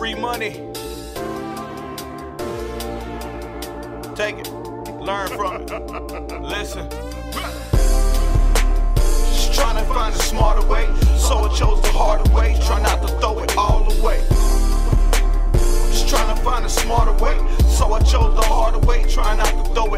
free money. Take it, learn from it. Listen. Just trying to find a smarter way, so I chose the harder way. Try not to throw it all away. Just trying to find a smarter way, so I chose the harder way. Try not to throw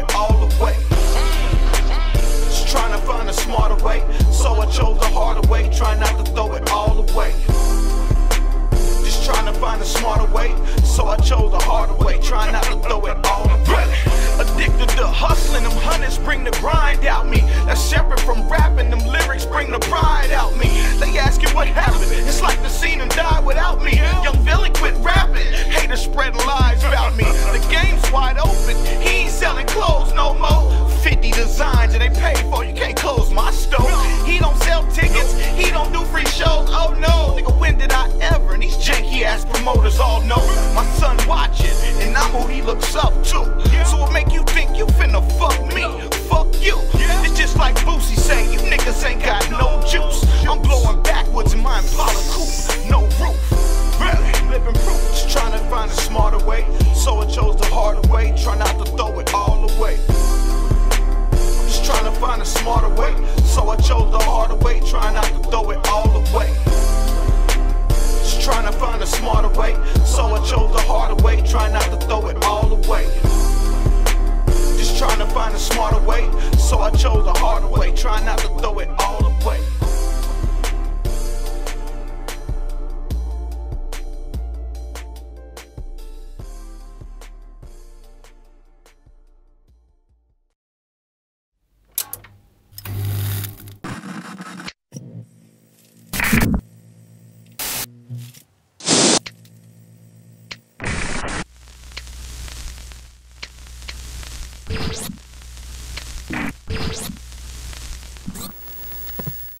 smarter way, so I chose the harder way. Try not to throw it all away. Addicted to hustling, them hundreds bring the grind out me. That's separate from rapping, them lyrics bring the pride out all know my son watching, and I'm who he looks up to. So what make you think you finna fuck me? Fuck you. It's just like Boosie saying, you niggas ain't got no juice. I'm blowing backwards in my Impala coupe, no roof. Really, living proof. Just trying to find a smarter way, so I chose the harder way. Try not to throw it all away. I'm just trying to find a smarter way, so I chose the harder way. Try not to throw it all smarter way, so I chose the harder way. Try not to throw it all away. Just trying to find a smarter way, so I chose the harder way. Try not to throw it all away. You